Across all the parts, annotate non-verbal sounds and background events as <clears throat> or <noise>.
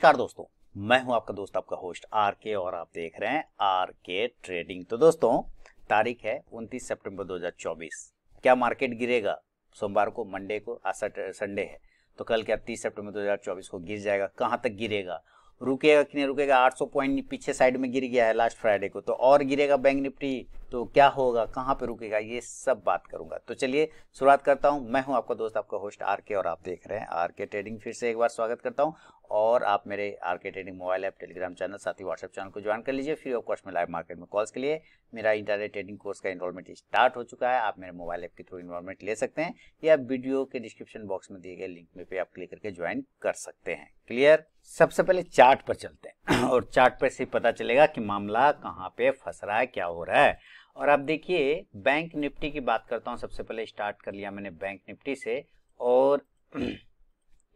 नमस्कार दोस्तों, मैं हूँ आपका दोस्त, आपका होस्ट आर के और आप देख रहे हैं आर के ट्रेडिंग तो दोस्तों, तारीख है 29 सितंबर 2024 क्या मार्केट गिरेगा? सोमवार को मंडे को, आज संडे है। तो कल क्या 30 सितंबर 2024 को गिर जाएगा? कहाँ तक गिरेगा? रुकेगा कि नहीं रुकेगा? 800 पॉइंट पीछे साइड में गिर गया है लास्ट फ्राइडे को। तो और गिरेगा बैंक निफ्टी तो क्या होगा, कहाँ पे रुकेगा, ये सब बात करूँगा। तो चलिए, शुरुआत करता हूँ। मैं हूँ आपका दोस्त, आपका होस्ट आर के और आप देख रहे हैं आर के ट्रेडिंग। फिर से एक बार स्वागत करता हूँ, और आप मेरे R K trading mobile app, Telegram channel, साथ ही व्हाट्सएप चैनल को ज्वाइन कर लीजिए। फ्री ऑफ़ कॉस्ट में लाइव मार्केट में कॉल्स के लिए, मेरा इंटरनेट ट्रेडिंग कोर्स का इनरोलमेंट स्टार्ट हो चुका है। आप मेरे मोबाइल ऐप के थ्रू इनरोलमेंट ले सकते हैं, या वीडियो के डिस्क्रिप्शन बॉक्स में दिए गए लिंक में पे आप क्लिक करके ज्वाइन कर सकते हैं। क्लियर सबसे पहले चार्ट पर चलते हैं, और चार्ट पर से पता चलेगा कि मामला कहाँ पे फंस रहा है, क्या हो रहा है। और आप देखिए, बैंक निफ्टी की बात करता हूँ। सबसे पहले स्टार्ट कर लिया मैंने बैंक निफ्टी से और <clears throat>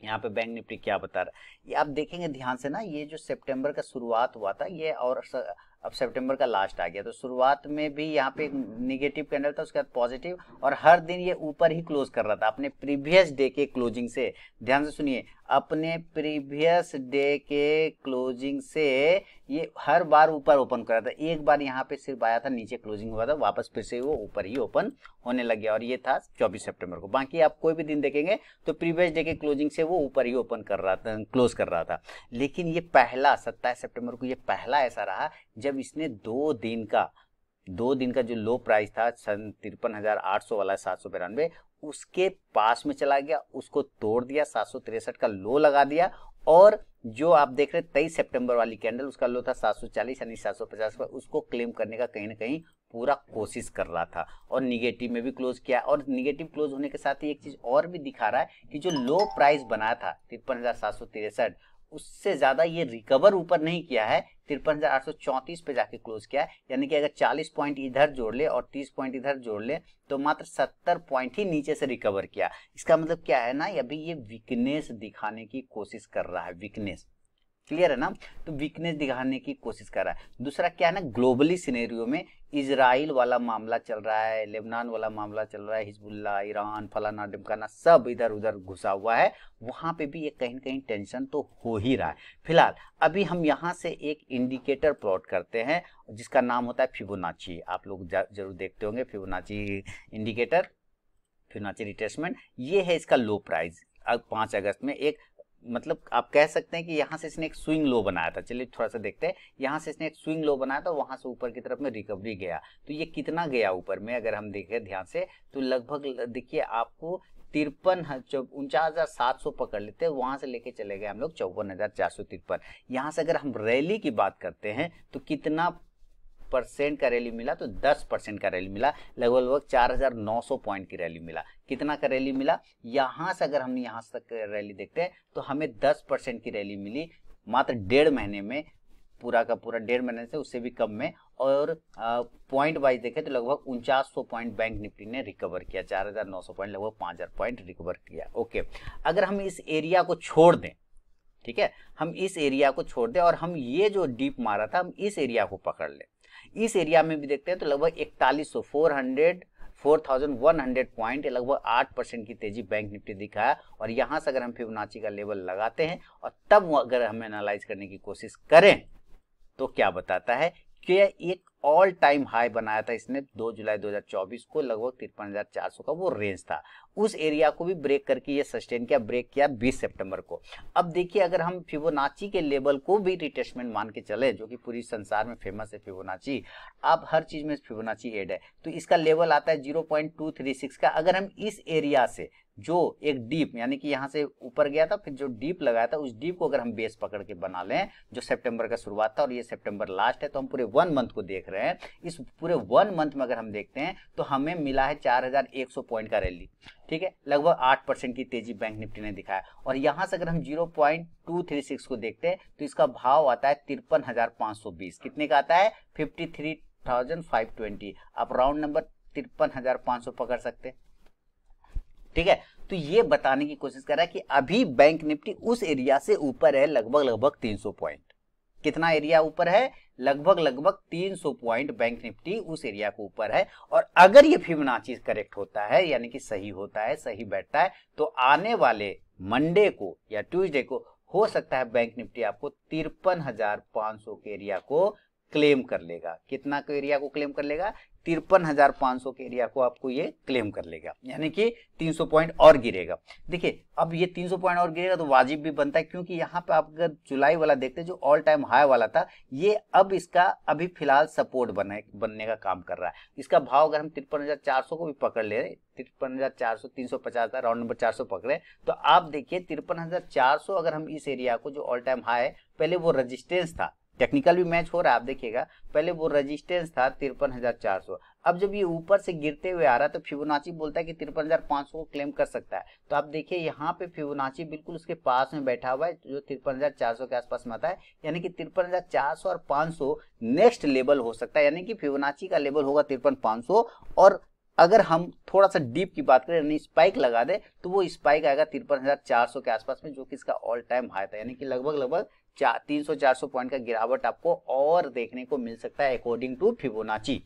यहाँ पे बैंक निफ्टी क्या बता रहा है? ये आप देखेंगे ध्यान से ना, ये जो सितंबर का शुरुआत हुआ था, ये और अब सितंबर का लास्ट आ गया। तो शुरुआत में भी यहाँ पे एक निगेटिव कैंडल था, उसके बाद पॉजिटिव और हर दिन ये ऊपर ही क्लोज कर रहा था। अपने प्रीवियस डे के क्लोजिंग से। ध्यान से सुनिए अपने प्रीवियस डे के क्लोजिंग से ये हर बार ऊपर ओपन कर रहा था। एक बार यहाँ पे सिर्फ़ आया था, नीचे क्लोजिंग हुआ था, वापस फिर से वो ऊपर ही ओपन होने लग गया। और ये था 24 सितंबर को। बाकी आप कोई भी दिन देखेंगे तो प्रीवियस डे के क्लोजिंग से वो ऊपर ही ओपन कर रहा था, क्लोज कर रहा था। लेकिन ये पहला, सत्ताईस सेप्टेम्बर को ये पहला ऐसा रहा जब इसने दो दिन का, दो दिन का जो लो प्राइस था तिरपन हज़ार आठ सौ वाला सात सौ बिरानवे उसके पास में चला गया, उसको तोड़ दिया, सात सौ का लो लगा दिया और जो आप देख रहे तेईस सितंबर वाली कैंडल, उसका लो था 740 यानी 750 का उसको क्लेम करने का कहीं ना कहीं पूरा कोशिश कर रहा था और निगेटिव में भी क्लोज किया और निगेटिव क्लोज होने के साथ ही एक चीज़ और भी दिखा रहा है कि जो लो प्राइस बनाया था, तिरपन सात सौ उससे ज़्यादा ये रिकवर ऊपर नहीं किया है। तिरपन हज़ार आठ सौ चौंतीस पे जाके क्लोज किया यानी कि अगर 40 पॉइंट इधर जोड़ ले और 30 पॉइंट इधर जोड़ ले तो मात्र 70 पॉइंट ही नीचे से रिकवर किया। इसका मतलब क्या है ना अभी ये वीकनेस दिखाने की कोशिश कर रहा है वीकनेस क्लियर है ना? तो वीकनेस दिखाने की कोशिश कर रहा है। दूसरा क्या है ना? ग्लोबली सिनेरियो में इसराइल वाला मामला चल रहा है लेबनान वाला मामला चल रहा है हिजबुल्ला ईरान फलाना डिमकाना सब इधर उधर घुसा हुआ है। वहाँ पे भी एक कहीं कहीं टेंशन तो हो ही रहा है। फ़िलहाल, अभी हम यहाँ से एक इंडिकेटर प्लॉट करते हैं, जिसका नाम होता है फिबोनाची आप लोग ज़रूर देखते होंगे फिबोनाची इंडिकेटर फिबोनाची रिटेसमेंट ये है इसका लो प्राइस अब पाँच अगस्त में एक मतलब आप कह सकते हैं कि यहाँ से इसने एक स्विंग लो बनाया था। चलिए थोड़ा सा देखते हैं। यहाँ से इसने एक स्विंग लो बनाया था, वहाँ से ऊपर की तरफ़ में रिकवरी गया। तो ये कितना गया ऊपर में, अगर हम देखें ध्यान से तो लगभग देखिए आपको तिरपन उनचास हज़ार सात सौ पकड़ लेते हैं वहाँ से लेके चले गए हम लोग चौवन हज़ार चार सौ तिरपन। यहाँ से अगर हम रैली की बात करते हैं तो कितना परसेंट का रैली मिला तो 10 परसेंट का रैली मिला लगभग लगभग 4,900 पॉइंट की रैली मिला। कितना का रैली मिला? यहाँ से अगर हम यहाँ तक रैली देखते हैं तो हमें 10 परसेंट की रैली मिली मात्र डेढ़ महीने में पूरा का पूरा डेढ़ महीने से उससे भी कम में। और पॉइंट वाइज देखें तो लगभग उनचास सौ पॉइंट बैंक निफ्टी ने रिकवर किया चार हज़ार नौ सौ पॉइंट लगभग पाँच हज़ार पॉइंट रिकवर किया। ओके अगर हम इस एरिया को छोड़ दें ठीक है? हम इस एरिया को छोड़ दें और हम ये जो डीप मारा था हम इस एरिया को पकड़ लें। इस एरिया में भी देखते हैं तो लगभग इकतालीस सौ, four hundred, four thousand one hundred point लगभग आठ परसेंट की तेज़ी बैंक निफ्टी दिखाया और यहाँ से अगर हम फिबोनाची का लेवल लगाते हैं और तब अगर हम एनालाइज करने की कोशिश करें तो क्या बताता है कि एक ऑल टाइम हाई बनाया था इसने 2 जुलाई 2024 को, लगभग तिरपन का वो रेंज था। उस एरिया को भी ब्रेक करके ये सस्टेन किया ब्रेक किया 20 सितंबर को। अब देखिए, अगर हम फिबोनाची के लेवल को भी रिटेस्टमेंट मान के चले, जो कि पूरी संसार में फ़ेमस है फिबोनाची अब हर चीज़ में फिबोनाची एड है तो इसका लेवल आता है ज़ीरो का। अगर हम इस एरिया से जो एक डीप, यानी कि यहाँ से ऊपर गया था, फिर जो डीप लगाया था, उस डीप को अगर हम बेस पकड़ के बना लें, जो सितंबर का शुरुआत था और ये सितंबर लास्ट है तो हम पूरे वन मंथ को देख रहे हैं। इस पूरे वन मंथ में अगर हम देखते हैं तो हमें मिला है 4100 पॉइंट का रैली ठीक है? लगभग आठ परसेंट की तेज़ी बैंक निफ्टी ने दिखाया। और यहाँ से अगर हम ज़ीरो को देखते हैं तो इसका भाव आता है तिरपन कितने का आता है? फिफ्टी आप राउंड नंबर तिरपन पकड़ सकते हैं। ठीक है? तो ये बताने की कोशिश कर रहा है कि अभी बैंक निफ्टी उस एरिया से ऊपर है, लगभग लगभग 300 पॉइंट। कितना एरिया ऊपर है? लगभग लगभग 300 पॉइंट बैंक निफ्टी उस एरिया को ऊपर है। और अगर ये फिबोनाची करेक्ट होता है, यानी कि सही होता है, सही बैठता है तो आने वाले मंडे को या ट्यूसडे को हो सकता है बैंक निफ्टी आपको तिरपन हज़ार पाँच सौ के एरिया को क्लेम कर लेगा। कितना के एरिया को क्लेम कर लेगा? तिरपन हज़ार पाँच सौ के एरिया को आपको ये क्लेम कर लेगा। यानी कि 300 पॉइंट और गिरेगा। देखिए, अब ये 300 पॉइंट और गिरेगा तो वाजिब भी बनता है, क्योंकि यहाँ पे आप अगर जुलाई वाला देखते हैं, जो ऑल टाइम हाई वाला था, ये अब इसका अभी फ़िलहाल सपोर्ट बने बनने का काम कर रहा है। इसका भाव अगर हम तिरपन हज़ार चार सौ को भी पकड़ ले तिरपन हज़ार चार सौ, तीन सौ पचास राउंड नंबर चार सौ पकड़े तो आप देखिए, तिरपन हज़ार चार सौ अगर हम इस एरिया को जो ऑल टाइम हाई है, पहले वो रजिस्टेंस था टेक्निकल भी मैच हो रहा है, आप देखिएगा। पहले वो रजिस्टेंस था तिरपन हज़ार चार सौ। अब जब ये ऊपर से गिरते हुए आ रहा है तो फिबोनाची बोलता है कि तिरपन हज़ार पाँच सौ को क्लेम कर सकता है। तो आप देखिए, यहाँ पे फिबोनाची बिल्कुल उसके पास में बैठा हुआ है, जो तिरपन हज़ार चार सौ के आसपास में आता है। यानी कि तिरपन हज़ार चार सौ और पाँच सौ नेक्स्ट लेवल हो सकता है। यानी कि फिबोनाची का लेवल होगा तिरपन पाँच सौ। और अगर हम थोड़ा सा डीप की बात करें, यानी स्पाइक लगा दे तो वो स्पाइक आएगा तिरपन हज़ार चार सौ के आसपास में, जो कि इसका ऑल टाइम हाई था। यानी कि लगभग लगभग तीन सौ चार सौ पॉइंट का गिरावट आपको और देखने को मिल सकता है अकॉर्डिंग टू फिबोनाची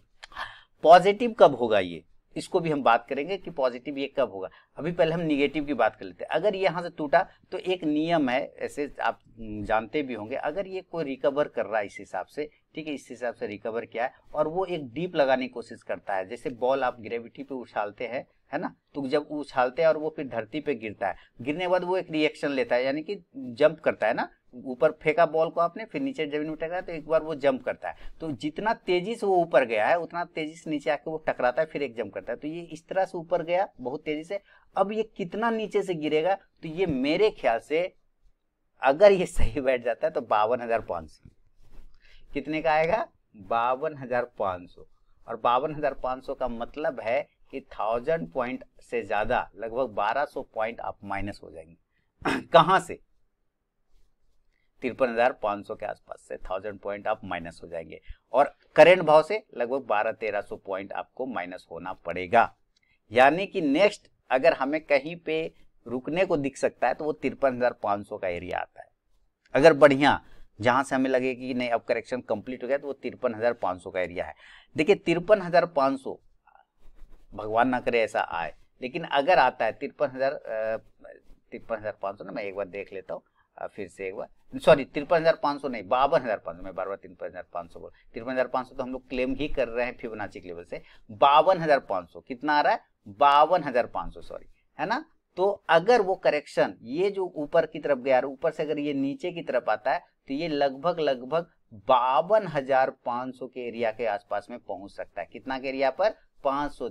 पॉजिटिव कब होगा ये? इसको भी हम बात करेंगे कि पॉजिटिव ये कब होगा। अभी पहले हम निगेटिव की बात कर लेते हैं। अगर यहाँ से टूटा तो एक नियम है, ऐसे आप जानते भी होंगे, अगर ये कोई रिकवर कर रहा है इस हिसाब से, ठीक है, इस हिसाब से रिकवर किया है, और वो एक डीप लगाने की कोशिश करता है, जैसे बॉल आप ग्रेविटी पे उछालते हैं है ना? तो जब उछालते हैं और वो फिर धरती पे गिरता है। गिरने के बाद वो एक रिएक्शन लेता है, यानी कि जंप करता है ना? ऊपर फेंका बॉल को आपने, फिर नीचे ज़मीन में टकरा तो एक बार वो जंप करता है। तो जितना तेज़ी से वो ऊपर गया है, उतना तेज़ी से नीचे आके वो टकराता है, फिर एक जंप करता है। तो ये इस तरह से ऊपर गया, बहुत तेज़ी से। अब ये कितना नीचे से गिरेगा तो ये मेरे ख्याल से अगर ये सही बैठ जाता है तो बावन हज़ार पाँच सौ। कितने का आएगा? बावन हज़ार पाँच सौ। और बावन हज़ार पाँच सौ का मतलब है कि थाउज़ेंड पॉइंट से ज़्यादा, लगभग बारह सौ पॉइंट आप माइनस हो जाएँगे। <clears throat> कहाँ से? तिरपन हज़ार पाँच सौ के आसपास से थाउज़ेंड पॉइंट आप माइनस हो जाएँगे। और करेंट भाव से लगभग बारह तेरह सौ पॉइंट आपको माइनस होना पड़ेगा। यानी कि नेक्स्ट अगर हमें कहीं पे रुकने को दिख सकता है तो वो तिरपन हज़ार पाँच सौ का एरिया आता है। अगर बढ़िया, जहाँ से हमें लगे कि नहीं, अब करेक्शन कंप्लीट हो गया तो वो तिरपन हज़ार पाँच सौ का एरिया है। देखिए, तिरपन हज़ार पाँच सौ भगवान ना करे ऐसा आए। लेकिन अगर आता है, तिरपन हज़ार तिरपन हज़ार पाँच सौ ना, मैं एक बार देख लेता हूँ फिर से एक बार। सॉरी तिरपन हज़ार पाँच सौ नहीं, बावन हज़ार पाँच सौ, मैं बार बार तिरपन हज़ार पाँच सौ बोल, तिरपन हज़ार पाँच सौ तो हम लोग क्लेम ही कर रहे हैं फिबोनाची लेवल से। बावन हज़ार पाँच सौ, कितना आ रहा है? बावन हज़ार पाँच सौ सॉरी है ना? तो अगर वो करेक्शन ये जो ऊपर की तरफ़ गया, ऊपर से अगर ये नीचे की तरफ़ आता है तो ये लगभग लगभग बावन हज़ार पाँच सौ के एरिया के आसपास में पहुँच सकता है। कितना के एरिया पर? पाँच सौ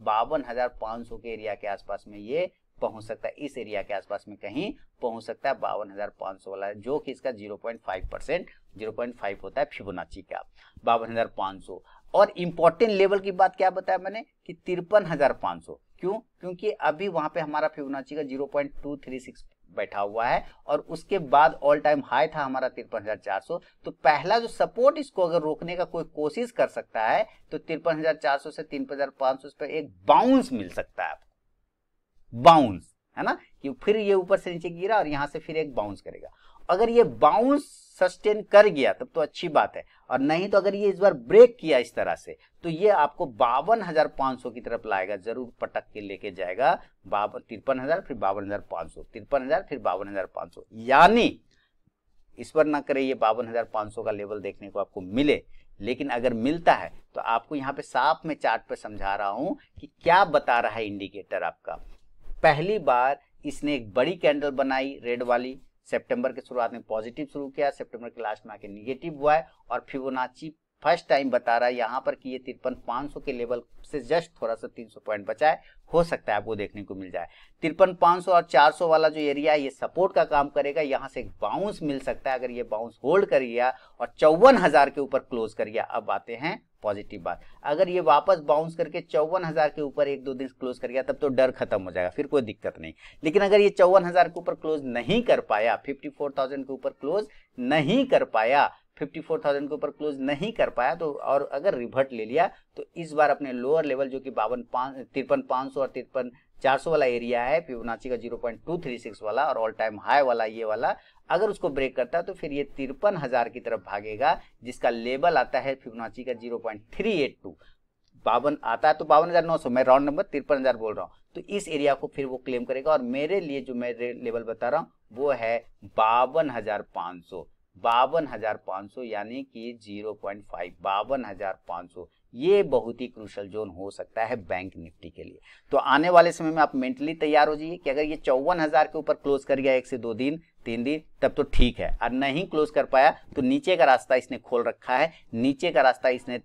बावन हज़ार पाँच सौ के एरिया के आसपास में ये पहुँच सकता है। इस एरिया के आसपास में कहीं पहुँच सकता है बावन हज़ार पाँच सौ वाला, जो कि इसका zero point five percent, zero point five होता है फिबोनाची का। बावन हज़ार पाँच सौ। और इंपॉर्टेंट लेवल की बात क्या बताया मैंने? कि तिरपन हज़ार पाँच सौ। क्यों? क्योंकि अभी वहाँ पे हमारा फिबोनाची का zero point two three six बैठा हुआ है और उसके बाद ऑल टाइम हाई था हमारा तिरपन तो पहला जो सपोर्ट इसको अगर रोकने का कोई कोशिश कर सकता है तो तिरपन सौ तीन पर एक बाउंस मिल सकता है आपको। बाउंस है ना? कि फिर ये ऊपर से नीचे गिरा और यहाँ से फिर एक बाउंस करेगा। अगर ये बाउंस सस्टेन कर गया, तब तो अच्छी बात है। और नहीं तो अगर ये इस बार ब्रेक किया इस तरह से तो ये आपको बावन हज़ार पाँच सौ की तरफ़ लाएगा, ज़रूर पटक के लेके जाएगा, बावन, तिरपन हज़ार, फिर बावन हज़ार पाँच सौ, तिरपन हज़ार, फिर बावन हज़ार पाँच सौ। यानी, इस पर ना करे ये बावन हज़ार पाँच सौ का लेवल देखने को आपको मिले, लेकिन अगर मिलता है तो आपको यहाँ पे साफ़ में चार्ट पे समझा रहा हूँ कि क्या बता रहा है इंडिकेटर आपका। पहली बार इसने एक बड़ी कैंडल बनाई रेड वाली सितंबर के शुरुआत में पॉजिटिव शुरू किया, सितंबर के लास्ट में आके निगेटिव हुआ है और फिबोनाची फ़र्स्ट टाइम बता रहा है, यहाँ पर कि ये तिरपन पाँच के लेवल से जस्ट थोड़ा सा 300 पॉइंट बचा है, हो सकता है आपको देखने को मिल जाए। तिरपन पाँच और 400 वाला जो एरिया है, ये सपोर्ट का काम करेगा, यहाँ से एक बाउंस मिल सकता है, अगर ये बाउंस होल्ड कर गया और चौवन हज़ार के ऊपर क्लोज कर गया। अब आते हैं पॉजिटिव बात। अगर ये वापस बाउंस करके चौवन हज़ार के ऊपर एक दो दिन क्लोज कर गया, तब तो डर खत्म हो जाएगा, फिर कोई दिक्कत नहीं। लेकिन अगर ये चौवन हज़ार के ऊपर क्लोज नहीं कर पाया, फिफ्टी फोर थाउज़ेंड के ऊपर क्लोज नहीं कर पाया 54,000 के ऊपर क्लोज नहीं कर पाया तो और अगर रिवर्ट ले लिया तो इस बार अपने लोअर लेवल जो कि बावन तिरपन पाँच सौ और तिरपन चार सौ वाला एरिया है फिबोनाची का zero point two three six वाला और ऑल टाइम हाई वाला ये वाला अगर उसको ब्रेक करता है तो फिर ये तिरपन हज़ार की तरफ़ भागेगा जिसका लेवल आता है फिबोनाची का zero point three eight two बावन आता है तो बावन हज़ार नौ सौ मैं राउंड नंबर तिरपन हज़ार बोल रहा हूँ। तो इस एरिया को फिर वो क्लेम करेगा और मेरे लिए जो मैं लेवल बता रहा हूँ वो है बावन हज़ार पाँच सौ। बावन हज़ार पाँच सौ, यानी कि ज़ीरो पॉइंट फाइव, बावन हज़ार पाँच सौ। ये बहुत ही क्रूशल जोन हो सकता है बैंक निफ्टी के लिए। तो आने वाले समय में आप मेंटली तैयार हो जाइए कि अगर ये चौवन हज़ार के ऊपर क्लोज कर गया एक से दो दिन, तीन दिन, तब तो ठीक है। और नहीं क्लोज कर पाया तो नीचे का रास्ता इसने खोल रखा है। नीचे का रास्ता इसने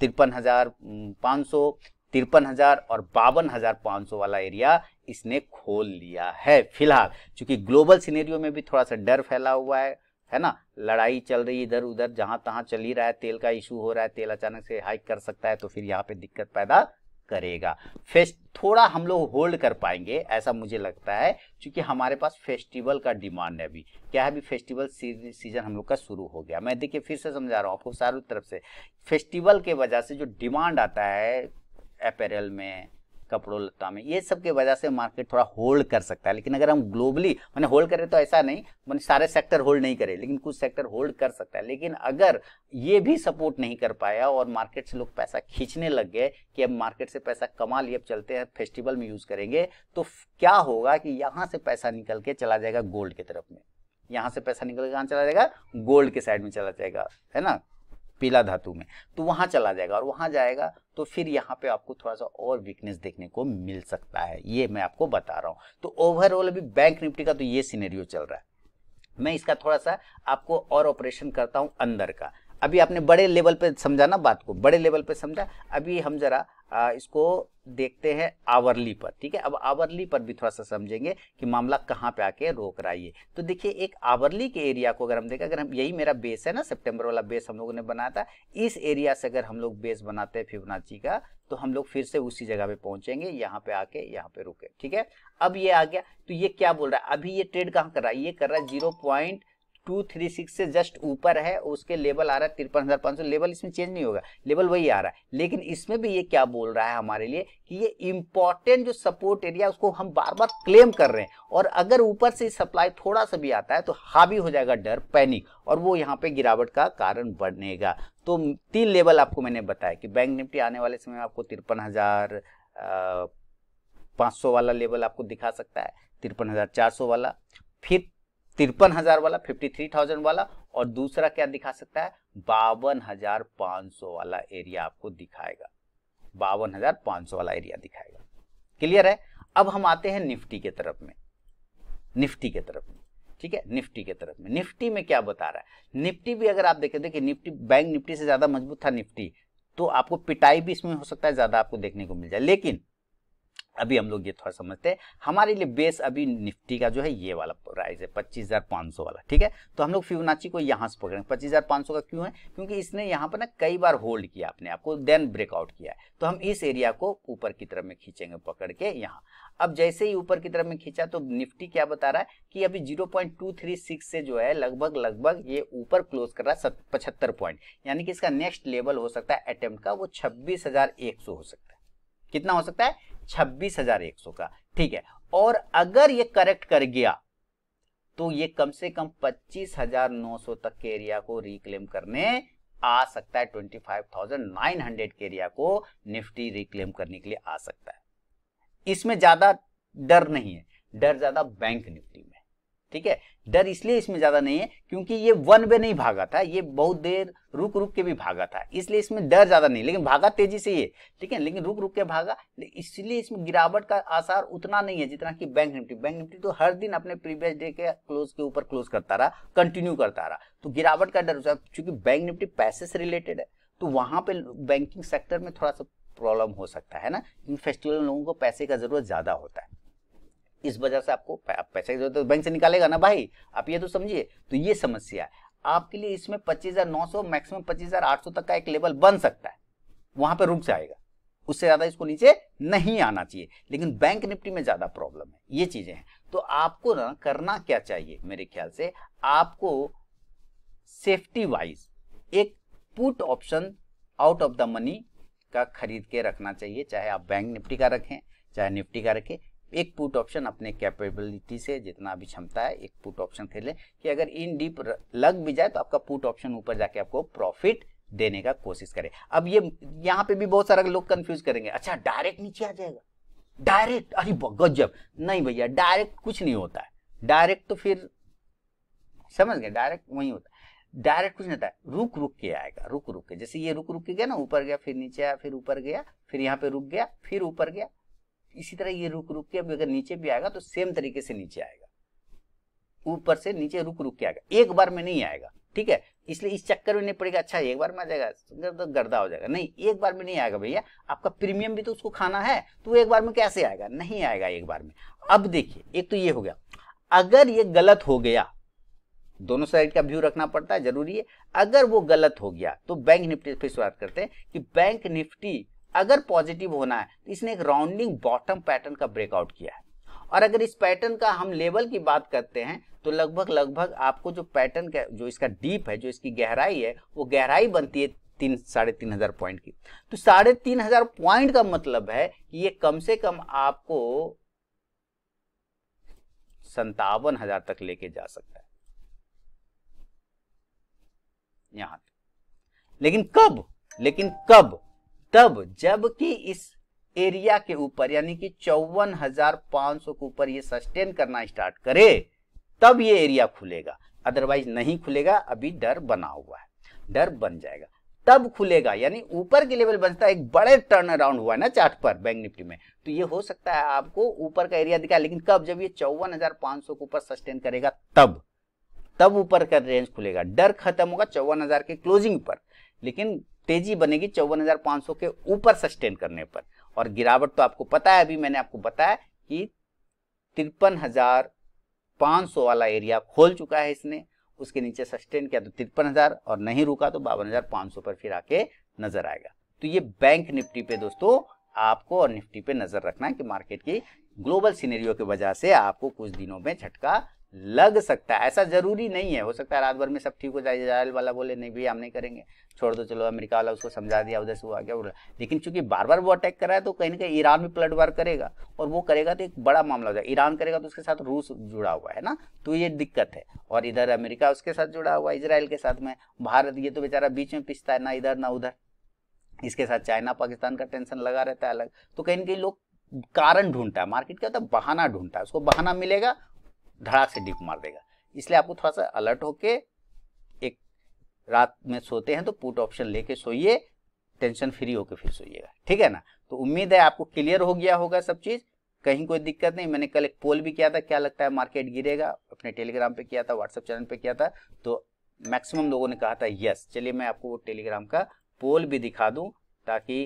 तिरपन हज़ार पाँच सौ, तिरपन हज़ार और बावन हज़ार पाँच सौ वाला एरिया इसने खोल लिया है फ़िलहाल। क्योंकि ग्लोबल सिनेरियो में भी थोड़ा सा डर फैला हुआ है। है ना? लड़ाई चल रही इधर उधर, जहाँ तहां चल ही रहा है, तेल का इशू हो रहा है, तेल अचानक से हाइक कर सकता है तो फिर यहाँ पे दिक्कत पैदा करेगा। फेस्ट, थोड़ा हम लोग होल्ड कर पाएँगे, ऐसा मुझे लगता है, क्योंकि हमारे पास फेस्टिवल का डिमांड है अभी। क्या है अभी फेस्टिवल सीज़न हम लोग का शुरू हो गया। मैं देखिए फिर से समझा रहा हूँ, आपको सारी तरफ़ से फेस्टिवल के वजह से जो डिमांड आता है अपेरल में कपड़ों लत्ता में, ये सब की वजह से मार्केट थोड़ा होल्ड कर सकता है। लेकिन अगर हम ग्लोबली मैंने होल्ड करें तो ऐसा नहीं, मैंने सारे सेक्टर होल्ड नहीं करे, लेकिन कुछ सेक्टर होल्ड कर सकता है। लेकिन अगर ये भी सपोर्ट नहीं कर पाया और मार्केट से लोग पैसा खींचने लग गए कि अब मार्केट से पैसा कमा लिए, अब चलते हैं फेस्टिवल में यूज़ करेंगे तो क्या होगा कि यहाँ से पैसा निकल के चला जाएगा गोल्ड की तरफ़ में। यहाँ से पैसा निकल के कहाँ चला जाएगा? गोल्ड के साइड में चला जाएगा, है ना? पीला धातु में तो वहाँ चला जाएगा और वहाँ जाएगा तो फिर यहाँ पे आपको थोड़ा सा और वीकनेस देखने को मिल सकता है। ये मैं आपको बता रहा हूँ। तो ओवरऑल अभी बैंक निफ्टी का तो ये सीनेरियो चल रहा है। मैं इसका थोड़ा सा आपको और ऑपरेशन करता हूँ अंदर का। अभी आपने बड़े लेवल पे समझा ना बात को बड़े लेवल पे समझा अभी हम जरा आ, इसको देखते हैं आवरली पर ठीक है? अब आवरली पर भी थोड़ा सा समझेंगे कि मामला कहाँ पे आके रोक रहा है तो देखिए एक आवरली के एरिया को अगर हम देखें अगर हम यही मेरा बेस है ना सितंबर वाला बेस हम लोगों ने बनाया था इस एरिया से अगर हम लोग बेस बनाते हैं फिबनाची का तो हम लोग फिर से उसी जगह पे पहुँचेंगे यहाँ पे आके यहाँ पे रुके ठीक है? अब ये आ गया तो ये क्या बोल रहा है? अभी ये ट्रेड कहाँ कर रहा है? ये कर रहा है zero point two three six से जस्ट ऊपर है, उसके लेवल आ रहा है तिरपन हज़ार पाँच सौ लेवल इसमें चेंज नहीं होगा लेवल वही आ रहा है। लेकिन इसमें भी ये क्या बोल रहा है हमारे लिए कि ये इंपॉर्टेंट जो सपोर्ट एरिया उसको हम बार बार क्लेम कर रहे हैं। और अगर ऊपर से सप्लाई थोड़ा सा भी आता है तो हावी हो जाएगा डर पैनिक और वो यहाँ पे गिरावट का कारण बनेगा। तो तीन लेवल आपको मैंने बताया कि बैंक निफ्टी आने वाले समय आपको तिरपन हज़ार पाँच सौ वाला लेवल आपको दिखा सकता है तिरपन हज़ार चार सौ वाला। फिर तिरपन हज़ार वाला फिफ्टी थ्री थाउज़ेंड वाला और दूसरा क्या दिखा सकता है? बावन हज़ार पाँच सौ वाला एरिया आपको दिखाएगा। बावन हज़ार पाँच सौ वाला एरिया दिखाएगा। क्लियर है? अब हम आते हैं निफ्टी के तरफ़ में। निफ्टी के तरफ़ में। ठीक है? निफ्टी के तरफ़ में। निफ्टी में क्या बता रहा है? निफ्टी भी अगर आप देखें, देखिए निफ्टी, बैंक निफ्टी से ज़्यादा मज़बूत था निफ्टी तो आपको पिटाई भी इसमें हो सकता है, ज़्यादा आपको देखने को मिल जाए। लेकिन अभी हम लोग ये थोड़ा समझते हैं। हमारे लिए बेस अभी निफ्टी का जो है ये वाला प्राइस है, पच्चीस हज़ार पाँच सौ वाला, ठीक है? तो हम लोग फिवनाची को यहाँ से पकड़ेंगे। पच्चीस हज़ार पाँच सौ का क्यों है? क्योंकि इसने यहाँ पर ना कई बार होल्ड किया अपने आप को देन ब्रेकआउट किया है। तो हम इस एरिया को ऊपर की तरफ़ में खींचेंगे, पकड़ के यहाँ। अब जैसे ही ऊपर की तरफ़ में खींचा तो निफ्टी क्या बता रहा है कि अभी 0.236 से जो है लगभग लगभग ये ऊपर क्लोज कर रहा है पचहत्तर पॉइंट यानी कि इसका नेक्स्ट लेवल हो सकता है अटेम्प्ट का, वो छब्बीस हो सकता है। कितना हो सकता है? छब्बीस हज़ार एक सौ का। ठीक है? और अगर ये करेक्ट कर गया तो ये कम से कम पच्चीस हज़ार नौ सौ तक के एरिया को रिक्लेम करने आ सकता है। Twenty five thousand nine hundred के एरिया को निफ्टी रिक्लेम करने के लिए आ सकता है। इसमें ज़्यादा डर नहीं है। डर ज़्यादा बैंक निफ्टी में ठीक है? डर इसलिए इसमें ज़्यादा नहीं है क्योंकि ये वन वे नहीं भागा था, ये बहुत देर रुक रुक के भी भागा था, इसलिए इसमें डर ज़्यादा नहीं लेकिन भागा तेज़ी से ये, ठीक है? लेकिन रुक रुक के भागा, इसलिए इसमें गिरावट का आसार उतना नहीं है जितना कि बैंक निफ्टी बैंक निफ्टी तो हर दिन अपने प्रीवियस डे के क्लोज के ऊपर क्लोज करता रहा कंटिन्यू करता रहा। तो गिरावट का डर चूँकि बैंक निफ्टी पैसे से रिलेटेड है तो वहाँ पे बैंकिंग सेक्टर में थोड़ा सा प्रॉब्लम हो सकता है ना? फेस्टिवल लोगों को पैसे का ज़रूरत ज़्यादा होता है। इस वजह से आपको पैसे की ज़रूरत तो बैंक से निकालेगा ना भाई। आप ये तो समझिए। तो ये समस्या है। आपके लिए इसमें पच्चीस हज़ार नौ सौ, मैक्सिमम पच्चीस हज़ार आठ सौ तक का एक लेवल बन सकता है। वहाँ पर रुक जाएगा। उससे ज़्यादा इसको नीचे नहीं आना चाहिए। लेकिन बैंक निफ्टी में ज़्यादा प्रॉब्लम है। ये चीज़ें हैं। तो आपको ना करना क्या चाहिए मेरे ख्याल से? आपको सेफ्टी वाइज एक put option out of the money का खरीद के रखना चाहिए। चाहे आप बैंक निफ्टी का रखें, चाहे निफ्टी का रखें। एक पुट ऑप्शन अपने कैपेबिलिटी से जितना भी क्षमता है, एक पुट ऑप्शन खरीद लें कि अगर इन डीप लग भी जाए तो आपका पुट ऑप्शन ऊपर जाके आपको प्रॉफिट देने का कोशिश करें। अब ये, यहाँ पे भी बहुत सारे लोग कंफ्यूज करेंगे। अच्छा डायरेक्ट नीचे आ जाएगा। डायरेक्ट अरे गजब। नहीं भैया डायरेक्ट कुछ नहीं होता है। डायरेक्ट तो फिर, समझ गए? डायरेक्ट वही होता है। डायरेक्ट कुछ नहीं होता है। रुक रुक के आएगा। रुक रुक के। जैसे ये रुक रुक के गया ना, ऊपर गया, फिर नीचे आया, फिर ऊपर गया, फिर यहाँ पे रुक गया, फिर ऊपर गया। इसी तरह ये रुक रुक के अगर नीचे भी आएगा तो सेम तरीके से नीचे आएगा। ऊपर से नीचे रुक रुक के आएगा। एक बार में नहीं आएगा, ठीक है? इसलिए इस चक्कर में नहीं पड़ेगा अच्छा एक बार में आ जाएगा तो गर्दा हो जाएगा। नहीं, एक बार में नहीं आएगा भैया। आपका प्रीमियम भी तो उसको खाना है तो एक बार में कैसे आएगा? नहीं आएगा एक बार में। अब देखिए, एक तो ये हो गया। अगर ये गलत हो गया, दोनों साइड का व्यू रखना पड़ता है, ज़रूरी है। अगर वो गलत हो गया तो बैंक निफ्टी फिर शुरुआत करते हैं कि बैंक निफ्टी अगर पॉजिटिव होना है तो इसने एक राउंडिंग बॉटम पैटर्न का ब्रेकआउट किया है। और अगर इस पैटर्न का हम लेवल की बात करते हैं तो लगभग लगभग आपको जो पैटर्न का, जो इसका डीप है, जो इसकी गहराई है, वो गहराई बनती है तीन, साढ़े तीन हज़ार पॉइंट की। तो साढ़े तीन हज़ार पॉइंट का मतलब है कि ये कम से कम आपको संतावन हज़ार तक लेके जा सकता है। यहाँ लेकिन कब? लेकिन कब? तब जबकि इस एरिया के ऊपर, यानी कि चौवन हज़ार पाँच सौ के ऊपर ये सस्टेन करना स्टार्ट करे, तब ये एरिया खुलेगा। अदरवाइज़ नहीं खुलेगा, अभी डर बना हुआ है। डर बन जाएगा। तब खुलेगा, यानी ऊपर के लेवल बनता है, एक बड़े टर्न अराउंड हुआ है ना चार्ट पर बैंक निफ्टी में। तो ये हो सकता है आपको ऊपर का एरिया दिखा लेकिन कब? जब ये चौवन हज़ार पाँच सौ के ऊपर सस्टेन करेगा, तब। तब ऊपर का रेंज खुलेगा। डर खत्म होगा चौवन हज़ार के क्लोजिंग पर। लेकिन तेज़ी बनेगी चौवन के ऊपर सस्टेन करने पर। और गिरावट तो आपको पता है, अभी मैंने आपको बताया कि तिरपन हज़ार पाँच सौ वाला एरिया खोल चुका है इसने, उसके नीचे सस्टेन किया तो तिरपन हज़ार और नहीं रुका तो बावन हज़ार पाँच सौ पर फिर आके नज़र आएगा। तो ये बैंक निफ्टी पे दोस्तों, आपको और निफ्टी पे नज़र रखना है कि मार्केट की ग्लोबल सीनेरियो की वजह से आपको कुछ दिनों में झटका लग सकता है, ऐसा ज़रूरी नहीं है। हो सकता है रात भर में सब ठीक हो जाए, इजराइल वाला बोले, नहीं भैया, हम नहीं करेंगे। छोड़ दो, चलो, अमेरिका वाला उसको समझा दिया, उधर से वो आ गया उधर लेकिन चूँकि बार बार वो अटैक कर रहा है तो कहीं ना कहीं ईरान भी पलट वार करेगा, और वो करेगा तो एक बड़ा मामला हो जाएगा। ईरान करेगा तो उसके साथ रूस जुड़ा हुआ है ना तो ये दिक्कत है। और इधर अमेरिका उसके साथ जुड़ा हुआ है इसराइल के साथ में। भारत ये तो बेचारा बीच में पिसता है, ना इधर, ना उधर। इसके साथ चाइना, पाकिस्तान का टेंशन लगा रहता है अलग। तो कहीं ना कहीं लोग कारण ढूंढता है, मार्केट क्या होता है, बहाना ढूंढता है। उसको बहाना मिलेगा धड़ाक से डिप मार देगा। इसलिए आपको थोड़ा सा अलर्ट होके एक रात में सोते हैं तो पुट ऑप्शन लेके सोइए टेंशन फ्री होके फिर सोइएगा। ठीक है ना? तो उम्मीद है आपको क्लियर हो गया होगा सब चीज़। कहीं कोई दिक्कत नहीं। मैंने कल एक पोल भी किया था, क्या लगता है मार्केट गिरेगा? अपने टेलीग्राम पे किया था व्हाट्सएप चैनल पे किया था। तो मैक्सिमम लोगों ने कहा था यस चलिए मैं आपको वो टेलीग्राम का पोल भी दिखा दूँ ताकि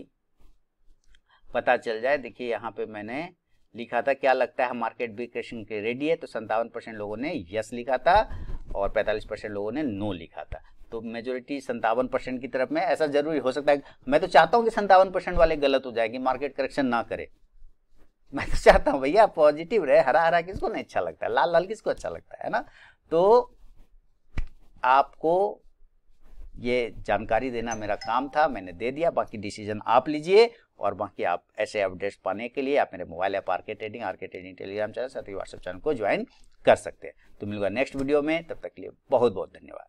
पता चल जाए। देखिए यहाँ पे मैंने लिखा था, क्या लगता है मार्केट बिक्रेशन के रेडी है? तो संतावन परसेंट लोगों ने यस लिखा था और 45 परसेंट लोगों ने नो लिखा था। तो मेजोरिटी संतावन परसेंट की तरफ़ में ऐसा ज़रूरी हो सकता है। मैं तो चाहता हूँ कि संतावन परसेंट वाले गलत हो जाएगी मार्केट करेक्शन ना करे। मैं तो चाहता हूँ भैया पॉजिटिव रहे हरा हरा किसको नहीं अच्छा लगता है लाल लाल किसको अच्छा लगता है ना? तो आपको ये जानकारी देना मेरा काम था, मैंने दे दिया, बाकी डिसीज़न आप लीजिए। और बाकी आप ऐसे अपडेट्स पाने के लिए आप मेरे mobile app RK trading RK trading Telegram channel, साथ ही व्हाट्सएप चैनल को ज्वाइन कर सकते हैं। तो मिलूँगा नेक्स्ट वीडियो में, तब तक के लिए बहुत बहुत धन्यवाद।